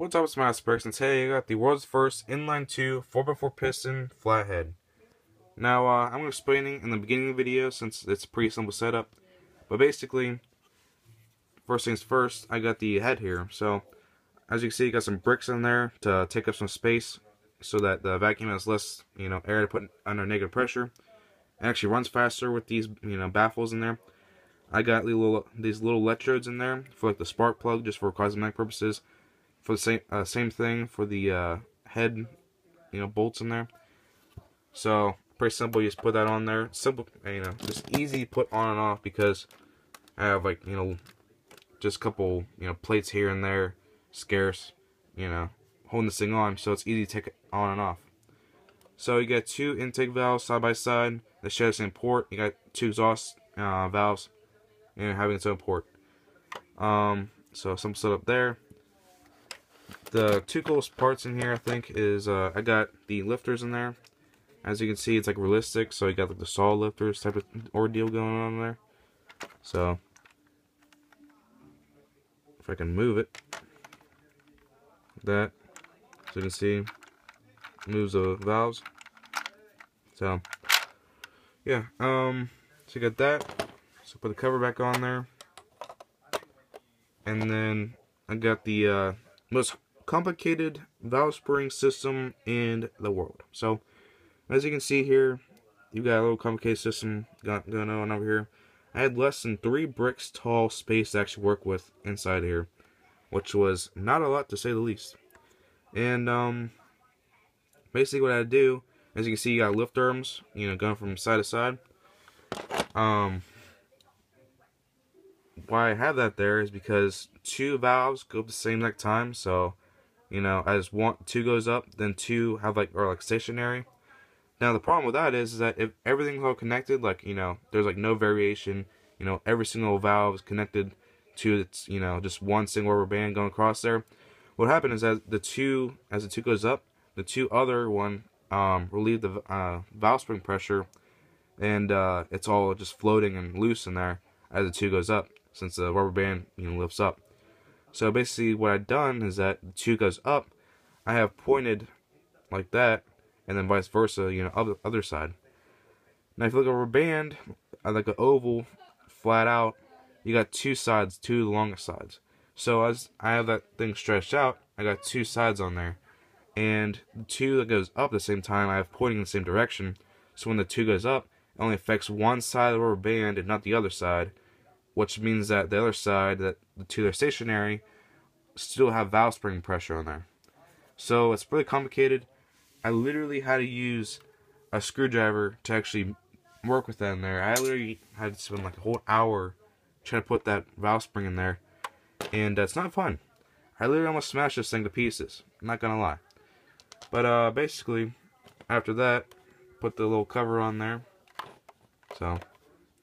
What's up, Smash and Today I got the world's first inline 2 4x4 piston flathead. Now, uh, I'm explaining in the beginning of the video since it's a pretty simple setup. But basically, first things first, I got the head here. So, as you can see, you got some bricks in there to take up some space so that the vacuum has less, you know, air to put under negative pressure. It actually runs faster with these, you know, baffles in there. I got little, these little electrodes in there for like the spark plug, just for cosmetic purposes. For the same uh, same thing for the uh, head, you know, bolts in there. So pretty simple. You just put that on there. Simple, you know, just easy to put on and off because I have like you know, just a couple you know plates here and there, scarce, you know, holding this thing on, so it's easy to take it on and off. So you get two intake valves side by side. The share the same port. You got two exhaust uh, valves and having its own port. Um, so some setup there. The two coolest parts in here, I think, is uh, I got the lifters in there. As you can see, it's like realistic, so you got like the saw lifters type of ordeal going on there. So, if I can move it, that, so you can see, moves the valves. So, yeah, um, so you got that. So put the cover back on there. And then I got the uh, most complicated valve spring system in the world. So as you can see here, you got a little complicated system going on over here. I had less than three bricks tall space to actually work with inside here, which was not a lot to say the least. And um, basically what I do, as you can see, you got lift arms, you know, going from side to side. Um, why I have that there is because two valves go up the same like time. So, you know, as one two goes up, then two have like are like stationary. Now the problem with that is, is that if everything's all connected, like you know, there's like no variation. You know, every single valve is connected to its you know just one single rubber band going across there. What happens is as the two as the two goes up, the two other one um, relieve the uh, valve spring pressure, and uh, it's all just floating and loose in there as the two goes up since the rubber band you know lifts up. So basically what I've done is that the two goes up, I have pointed like that, and then vice versa, you know, other other side. Now if you look at a band, like an oval, flat out, you got two sides, two longest sides. So as I have that thing stretched out, I got two sides on there. And the two that goes up at the same time, I have pointing in the same direction. So when the two goes up, it only affects one side of the rubber band and not the other side which means that the other side, that the two that are stationary, still have valve spring pressure on there. So it's really complicated. I literally had to use a screwdriver to actually work with that in there. I literally had to spend like a whole hour trying to put that valve spring in there, and uh, it's not fun. I literally almost smashed this thing to pieces. I'm not gonna lie. But uh, basically, after that, put the little cover on there. So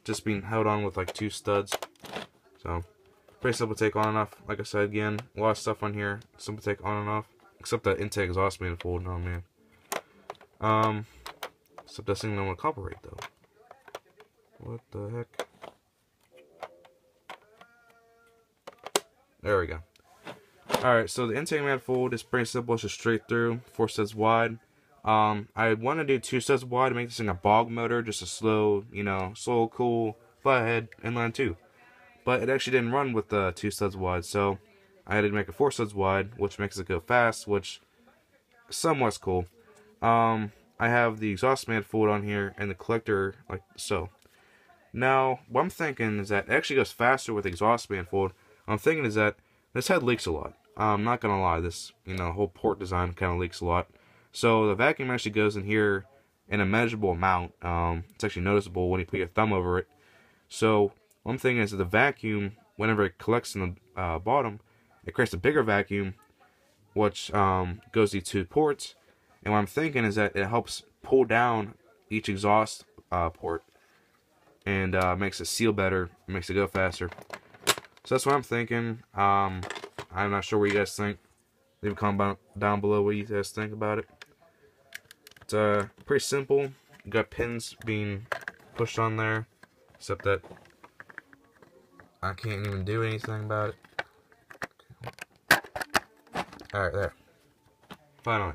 just being held on with like two studs. So pretty simple take on and off. Like I said again, a lot of stuff on here. Simple take on and off. Except that intake exhaust manifold, oh man. Um except that thing don't want to cooperate though. What the heck? There we go. Alright, so the intake manifold is pretty simple, it's just straight through, four studs wide. Um, I want to do two studs wide to make this thing a bog motor, just a slow, you know, slow, cool flathead inline two. But it actually didn't run with the two studs wide, so I had to make it four studs wide, which makes it go fast, which somewhat cool. Um, I have the exhaust manifold on here and the collector like so. Now, what I'm thinking is that it actually goes faster with exhaust manifold. What I'm thinking is that this head leaks a lot. I'm not gonna lie, this you know whole port design kind of leaks a lot. So the vacuum actually goes in here in a measurable amount. Um, it's actually noticeable when you put your thumb over it. So one thing is that the vacuum, whenever it collects in the uh, bottom, it creates a bigger vacuum, which um, goes to two ports. And what I'm thinking is that it helps pull down each exhaust uh, port and uh, makes it seal better, makes it go faster. So that's what I'm thinking. Um, I'm not sure what you guys think. Leave a comment down below what you guys think about it. It's uh, pretty simple. You got pins being pushed on there, except that I can't even do anything about it. Alright, there. Finally.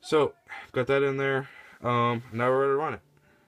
So, got that in there. Um, now we're ready to run it.